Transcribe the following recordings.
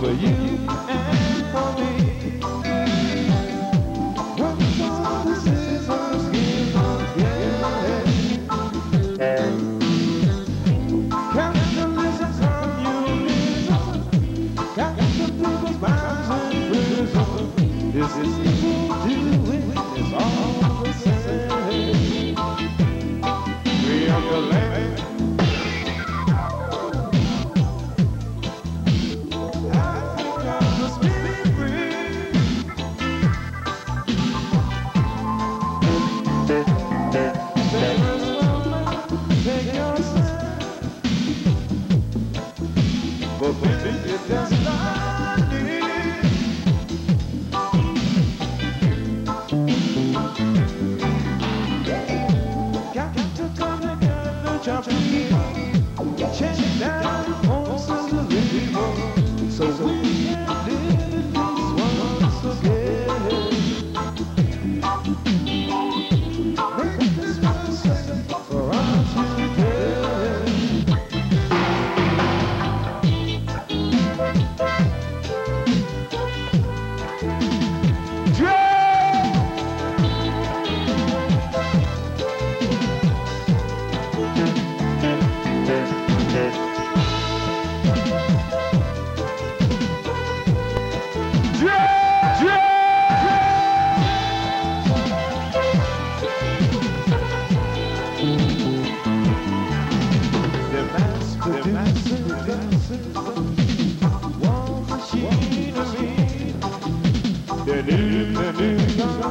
for you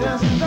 doesn't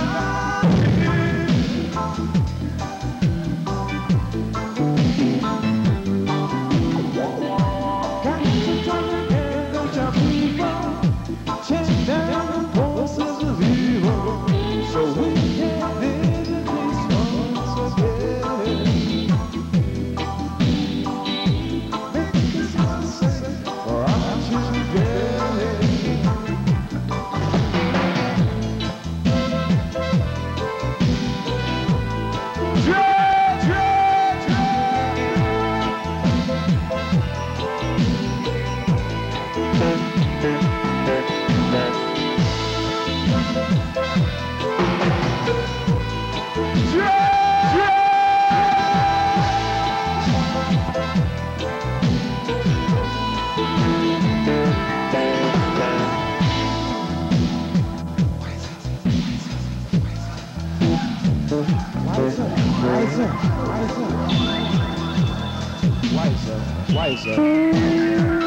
why is it why is it why is it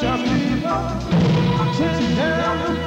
shall be. Sit down.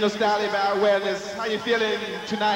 Regional Style by awareness. How you feeling tonight?